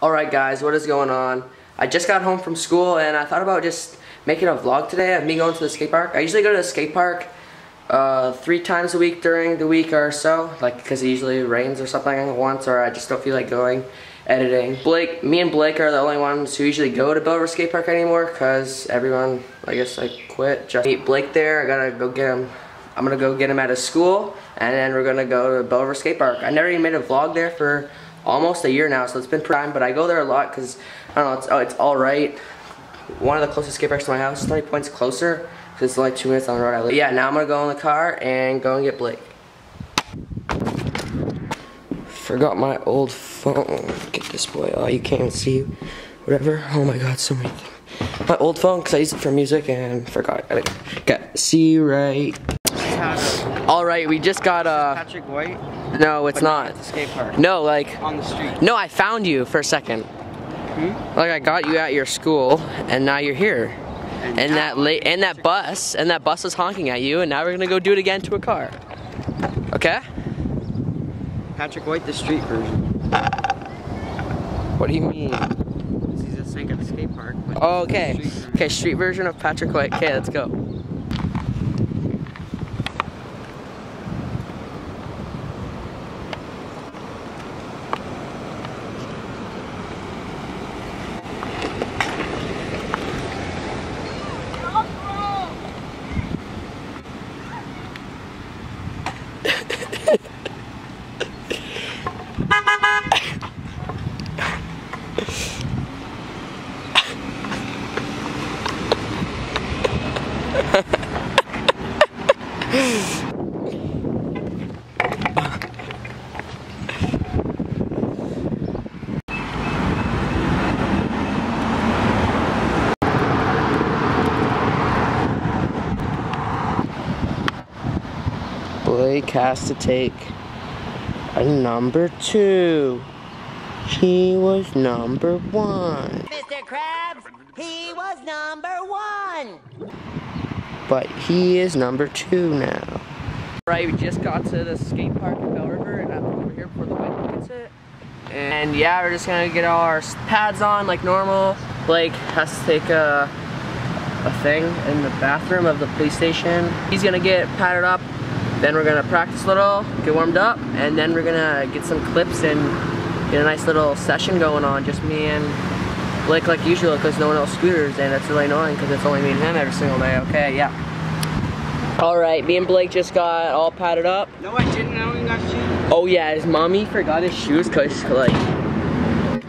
Alright guys, what is going on? I just got home from school and I thought about just making a vlog today of me going to the skate park. I usually go to the skate park uh, three times a week during the week or so, like because it usually rains or something once or I just don't feel like going editing. Blake, me and Blake are the only ones who usually go to Bell River Skate Park anymore because everyone, I guess, like quit. Just meet Blake there. I gotta go get him. I'm gonna go get him at his school and then we're gonna go to Bell River Skate Park. I never even made a vlog there for almost a year now, so it's been time, but I go there a lot because, I don't know, it's, oh, it's all right. One of the closest skate parks to my house, 20 points closer, because it's only two minutes on the road I live. Yeah, now I'm gonna go in the car and go and get Blake. Forgot my old phone. Get this boy. Oh, you can't see whatever. Oh my god, so many things. My old phone, because I use it for music and forgot. I got see you right. All right, we just got uh. Patrick White. No, it's not. At the skate park. No, like. On the street. No, I found you for a second. Hmm? Like I got you at your school, and now you're here. And And that late, and that bus, and that bus was honking at you, and now we're gonna go do it again to a car. Okay? Patrick White, the street version. What do you mean? This is a sink at the skate park. Oh, this is the okay. street. Okay, street version of Patrick White. Okay, let's go. Blake has to take a number two. He was number one. Mr. Krabs, he was number one. But he is number two now. Right, we just got to the skate park in Bell River and I'm over here before the wind gets it. And yeah, we're just gonna get all our pads on like normal. Blake has to take a, a thing in the bathroom of the police station. He's gonna get padded up. Then we're gonna practice a little, get warmed up, and then we're gonna get some clips and get a nice little session going on. Just me and Blake like usual because no one else scooters and it's really annoying because it's only me and him every single day. Okay, yeah. Alright, me and Blake just got all padded up. No, I didn't. I only got shoes. Oh yeah, his mommy forgot his shoes because like,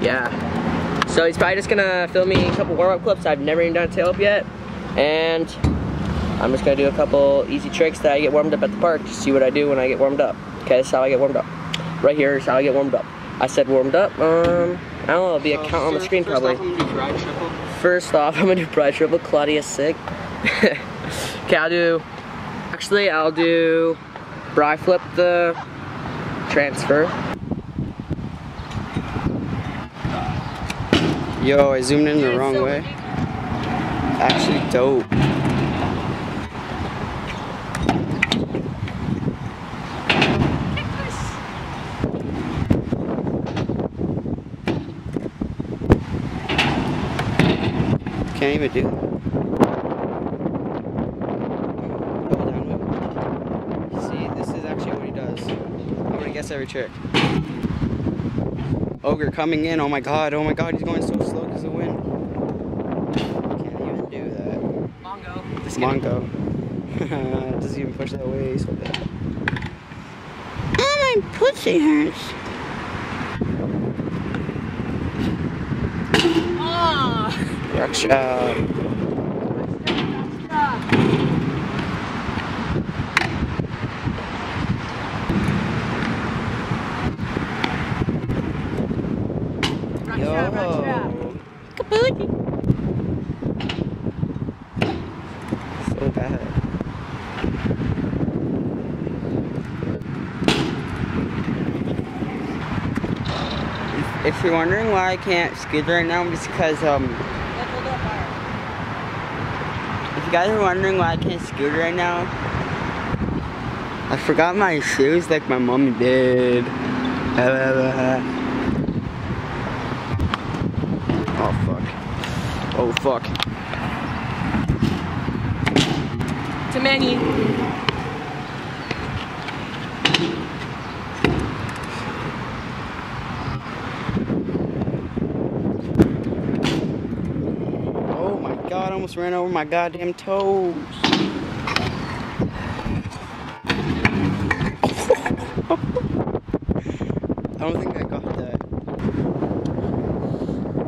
yeah. So he's probably just gonna film me a couple warm-up clips. I've never even done a tail up yet. And I'm just gonna do a couple easy tricks that I get warmed up at the park. to see what I do when I get warmed up. Okay, this is how I get warmed up. Right here is how I get warmed up. I said warmed up, um, I don't know, it'll be a So count on the first- screen first probably. Off, I'm gonna do dry triple. First off, I'm gonna do bride triple. Claudia's sick. okay, I'll do. Actually, I'll do. Bri flip the transfer. Yo, I zoomed in the wrong way. Actually, dope. Can't even do that. Double down whip. See, this is actually what he does. I'm gonna guess every trick. Ogre coming in. Oh my god. Oh my god. He's going so slow because of wind. Can't even do that. Mongo. Just Mongo. Doesn't even push that way. So bad. And my pussy hurts. Rock shot. Yo. So bad. If, if you're wondering why I can't skid right now, it's because um you guys are wondering why I can't scoot right now, I forgot my shoes like my mommy did. Oh fuck. Oh fuck. Too many. Ran over my goddamn toes. I don't think I got that.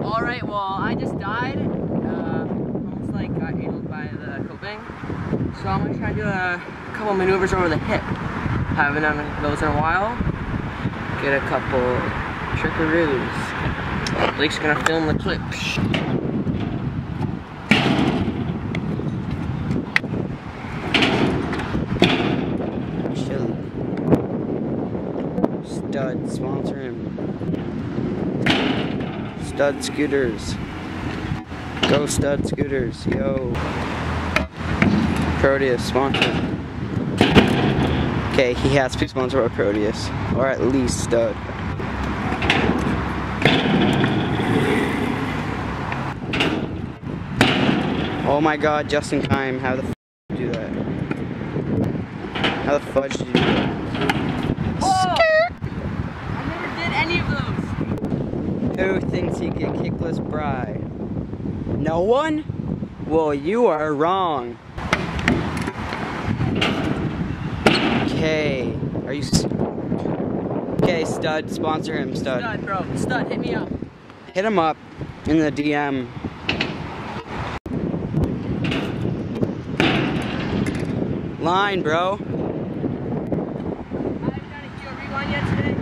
All right, well, I just died. Uh, almost like got angled by the coping. So I'm gonna try to do a couple maneuvers over the hip. Haven't done those in a while. Get a couple trickaroos. Blake's gonna film the clips. Chill. Stud, sponsor him. Stud scooters. Go stud scooters, yo. Proteus, sponsor. Okay, he has to be sponsored by Proteus. Or at least stud. Oh my god, just in time. How the f do that? How the fudge did you do that? Oh! I never did any of those. He can kickless bry? No one? Well, you are wrong. Okay. Are you. Okay, stud, sponsor him, stud. Stud, bro. Stud, hit me up. Hit him up in the DM. Line, bro. I haven't done a rewind yet today.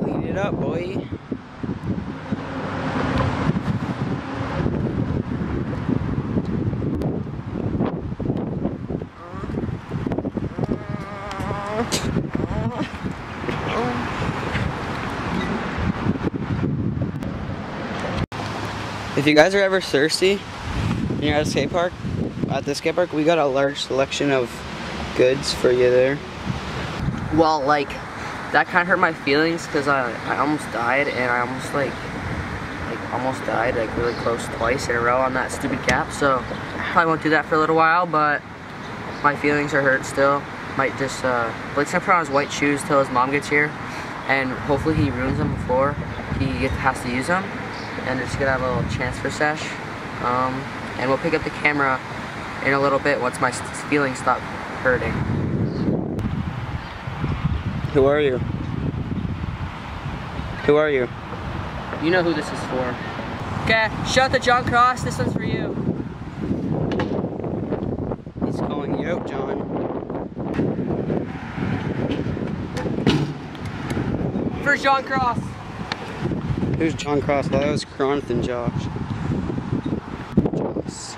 Clean it up, boy. If you guys are ever thirsty and you're at a skate park, at the skate park, we got a large selection of goods for you there. Well, like, that kind of hurt my feelings because I, I almost died and I almost, like, like, almost died, like, really close twice in a row on that stupid cap. So, I probably won't do that for a little while, but my feelings are hurt still. Might just, uh, Blake's gonna put on his white shoes till his mom gets here. And hopefully he ruins them before he gets, has to use them. And just gonna have a little transfer sesh. Um, and we'll pick up the camera in a little bit once my feelings stop hurting. Who are you? Who are you? You know who this is for. Okay, shout to John Cross. This one's for you. He's calling you out, John. For John Cross. Who's John Cross? Well, that was Jonathan Josh. Josh.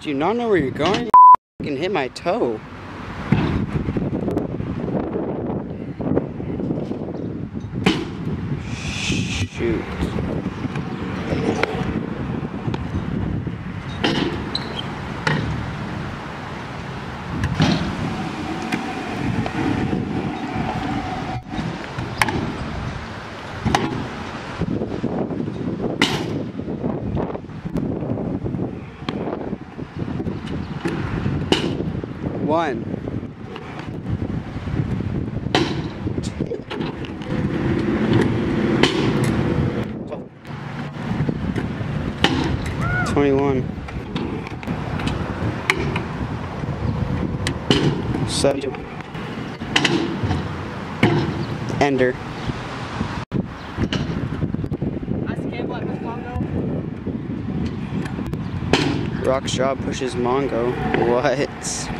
Do you not know where you're going? You can hit my toe. one. Twenty-one. Seven. Ender. Rock Shaw pushes Mongo. What?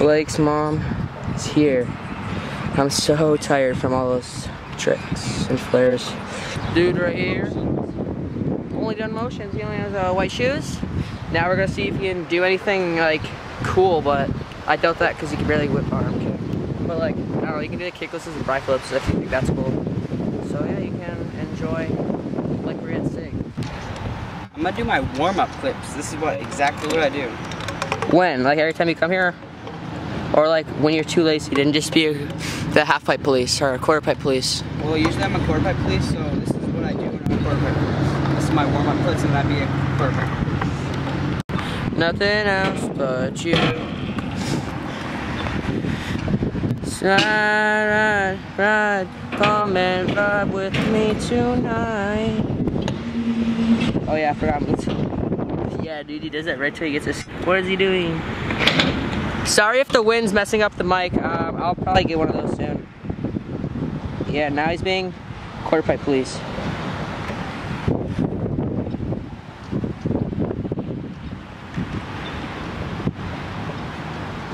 Blake's mom is here. I'm so tired from all those tricks and flares. Dude right here, only done motions. He only has uh, white shoes. Now we're gonna see if he can do anything like cool, but I doubt that because he can barely whip arm kick. But like, I don't know, you can do the kicklesses and bri flips if you think that's cool. So yeah, you can enjoy like we're at Sig. I'm gonna do my warm-up clips. This is what exactly what I do. When? Like every time you come here? Or like when you're too lazy, then just be the half pipe police or quarter pipe police. Well, usually I'm a quarter pipe police, so this is what I do when I'm a quarter pipe police. This is my warm-up clips, and that'd be a quarter pipe. Nothing else but you. Ride, ride, ride, come and ride with me tonight. Oh yeah, I forgot. Yeah, dude, he does that right till he gets his. What is he doing? Sorry if the wind's messing up the mic. Um, I'll probably get one of those soon. Yeah, now he's being quarter pipe police.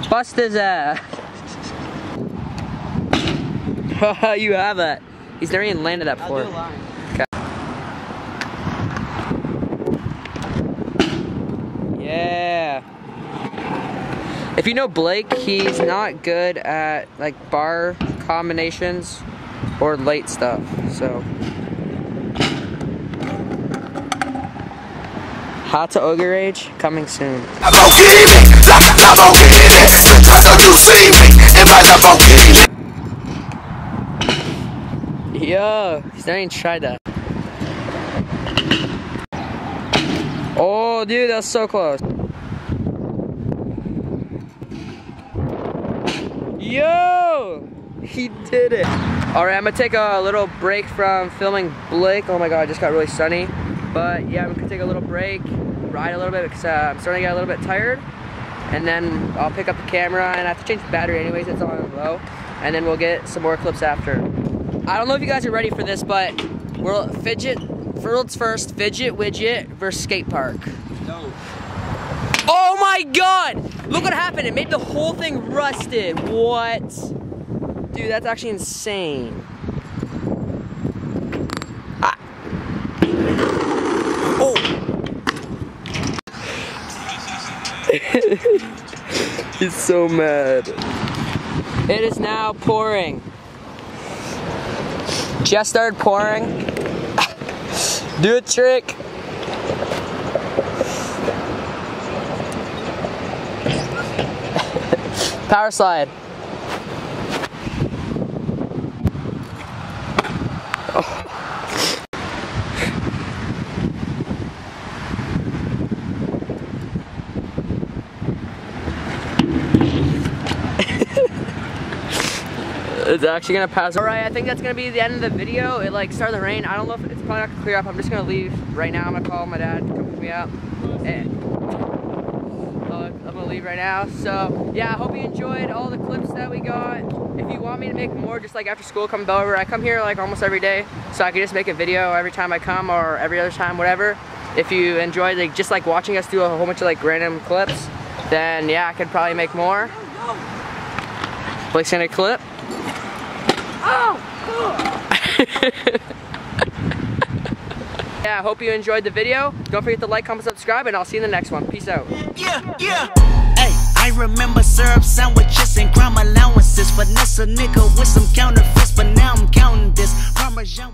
Bust his ass. you have that. He's never even landed that before. Yeah. If you know Blake, he's not good at like bar combinations or late stuff. So. How to Ogre Rage coming soon. Lamborghini, Lam- Lamborghini, Sometimes you see me in my Lamborghini. Yo, he's not even tried that. Oh, dude, that's so close. Yo, he did it. All right, I'm gonna take a little break from filming Blake. Oh my God, it just got really sunny. But yeah, I'm gonna take a little break, ride a little bit because uh, I'm starting to get a little bit tired. And then I'll pick up the camera and I have to change the battery anyways, it's on low. And then we'll get some more clips after. I don't know if you guys are ready for this, but we're fidget, world's first fidget widget versus skate park. Don't. Oh my god! Look what happened. It made the whole thing rusted. What? Dude, that's actually insane. Ah. Oh. He's so mad. It is now pouring. Just started pouring. Do a trick. Power slide. It's actually gonna pass. All right, I think that's gonna be the end of the video. It like started to rain. I don't know if it's probably not gonna clear up. I'm just gonna leave right now. I'm gonna call my dad to come pick me up. And I'm leave right now. So yeah, I hope you enjoyed all the clips that we got. If you want me to make more, just like after school, come over. I come here like almost every day, so I can just make a video every time I come or every other time, whatever. If you enjoy like just like watching us do a whole bunch of like random clips, then yeah, I could probably make more. Blake's gonna clip. yeah, I hope you enjoyed the video. Don't forget to like, comment, subscribe, and I'll see you in the next one. Peace out. Yeah, yeah. I remember syrup sandwiches and crime allowances. Finesse a nigga with some counterfeits, but now I'm counting this. Parmesan.